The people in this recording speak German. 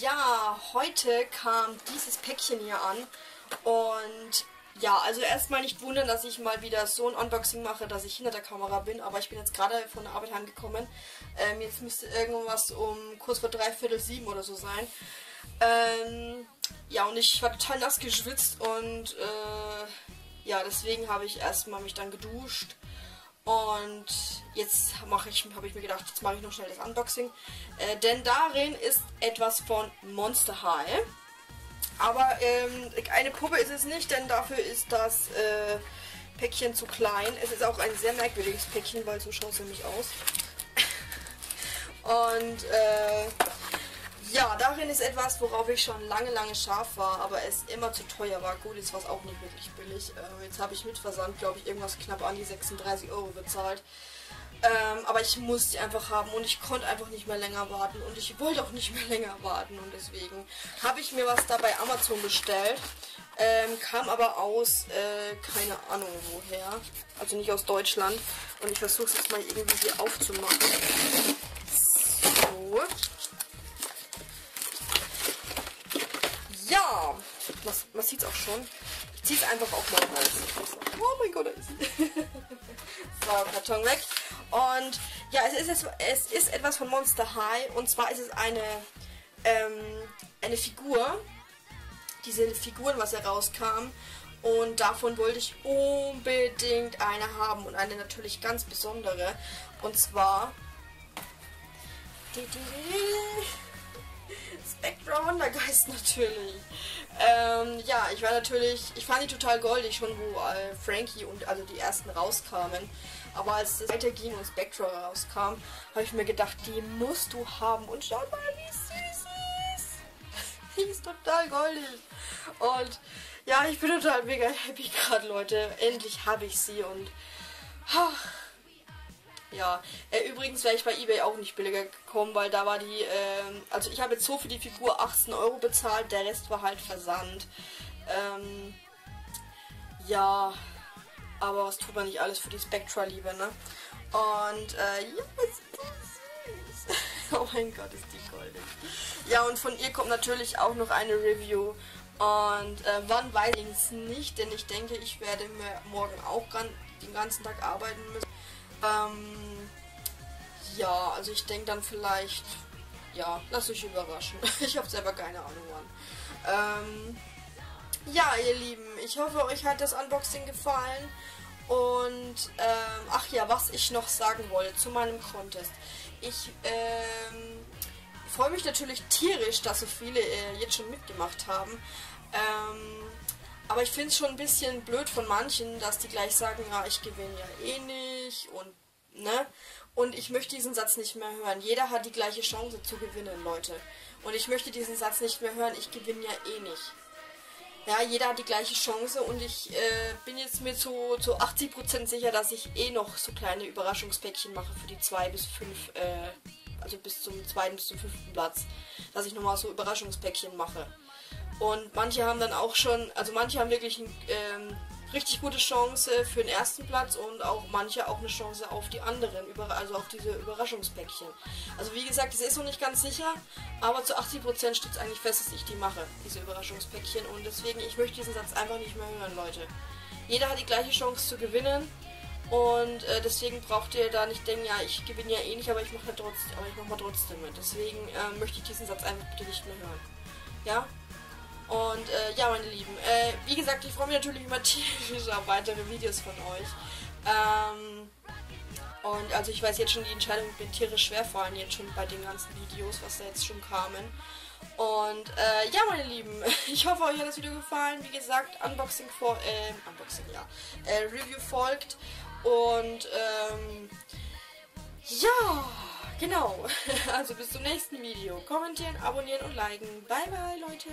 ja, heute kam dieses Päckchen hier an und ja, also erstmal nicht wundern, dass ich mal wieder so ein Unboxing mache, dass ich hinter der Kamera bin, aber ich bin jetzt gerade von der Arbeit heimgekommen. Ähm, jetzt müsste irgendwas um kurz vor dreiviertel sieben oder so sein. Ähm, ja, und ich war total nass geschwitzt und äh, ja, deswegen habe ich erstmal mich dann geduscht und jetzt mache ich, habe ich mir gedacht, jetzt mache ich noch schnell das Unboxing. Äh, denn darin ist etwas von Monster High. Aber ähm, eine Puppe ist es nicht, denn dafür ist das äh, Päckchen zu klein. Es ist auch ein sehr merkwürdiges Päckchen, weil so schaut es nämlich aus. Und äh, ja, darin ist etwas, worauf ich schon lange, lange scharf war, aber es immer zu teuer war. Gut, jetzt war es auch nicht wirklich billig. Ähm, jetzt habe ich mit Versand, glaube ich, irgendwas knapp an die 36 Euro bezahlt. Ähm, aber ich musste sie einfach haben und ich konnte einfach nicht mehr länger warten und ich wollte auch nicht mehr länger warten und deswegen habe ich mir was da bei Amazon bestellt. Ähm, kam aber aus, äh, keine Ahnung woher, also nicht aus Deutschland und ich versuche es jetzt mal irgendwie hier aufzumachen. Schon. Ich ziehe es einfach auch mal raus. Oh mein Gott, da ist so, Karton weg. Und ja, es ist, es ist etwas von Monster High. Und zwar ist es eine, ähm, eine Figur. Diese Figuren, was herauskam. Und davon wollte ich unbedingt eine haben. Und eine natürlich ganz besondere. Und zwar... Spectra Wondergeist natürlich. Ähm, ja, ich war natürlich, ich fand die total goldig schon, wo äh, Frankie und also die ersten rauskamen. Aber als es weiterging und Spectra rauskam, habe ich mir gedacht, die musst du haben. Und schau mal, wie süß ist. Die ist total goldig. Und ja, ich bin total mega happy gerade, Leute. Endlich habe ich sie und ach, ja, äh, übrigens wäre ich bei eBay auch nicht billiger gekommen, weil da war die, äh, also ich habe jetzt so für die Figur 18 Euro bezahlt, der Rest war halt Versand. Ähm, ja, aber was tut man nicht alles für die Spectra-Liebe, ne? Und, äh, ja, ist so süß. oh mein Gott, ist die goldig. Ja, und von ihr kommt natürlich auch noch eine Review. Und äh, wann weiß ich es nicht, denn ich denke, ich werde morgen auch den ganzen Tag arbeiten müssen. Ähm, ja, also ich denke dann vielleicht, ja, lass euch überraschen. ich habe selber keine Ahnung wann. Ähm, ja, ihr Lieben, ich hoffe, euch hat das Unboxing gefallen. Und, ähm, ach ja, was ich noch sagen wollte zu meinem Contest. Ich, ähm, freue mich natürlich tierisch, dass so viele äh, jetzt schon mitgemacht haben. Ähm, aber ich finde es schon ein bisschen blöd von manchen, dass die gleich sagen, ja, ich gewinne ja eh nicht und ne? Und ich möchte diesen Satz nicht mehr hören. Jeder hat die gleiche Chance zu gewinnen, Leute. Und ich möchte diesen Satz nicht mehr hören, ich gewinne ja eh nicht. Ja, jeder hat die gleiche Chance und ich äh, bin jetzt mir zu, zu 80% sicher, dass ich eh noch so kleine Überraschungspäckchen mache für die 2 bis 5, äh, also bis zum zweiten bis zum fünften Platz. Dass ich nochmal so Überraschungspäckchen mache. Und manche haben dann auch schon, also manche haben wirklich eine ähm, richtig gute Chance für den ersten Platz und auch manche auch eine Chance auf die anderen, also auf diese Überraschungspäckchen. Also wie gesagt, es ist noch nicht ganz sicher, aber zu 80% steht es eigentlich fest, dass ich die mache, diese Überraschungspäckchen. Und deswegen, ich möchte diesen Satz einfach nicht mehr hören, Leute. Jeder hat die gleiche Chance zu gewinnen. Und äh, deswegen braucht ihr da nicht denken, ja, ich gewinne ja eh nicht, aber ich mache halt trotzdem, aber ich mache mal trotzdem mit. Deswegen äh, möchte ich diesen Satz einfach bitte nicht mehr hören. Ja? Und äh, ja, meine Lieben, äh, wie gesagt, ich freue mich natürlich immer tierisch auf weitere Videos von euch. Ähm, und also ich weiß jetzt schon, die Entscheidung wird tierisch schwer fallen, jetzt schon bei den ganzen Videos, was da jetzt schon kamen. Und äh, ja, meine Lieben, ich hoffe, euch hat das Video gefallen. Wie gesagt, Unboxing vor, äh, Unboxing, ja, äh, Review folgt. Und ähm, ja, genau. Also bis zum nächsten Video. Kommentieren, abonnieren und liken. Bye, bye, Leute.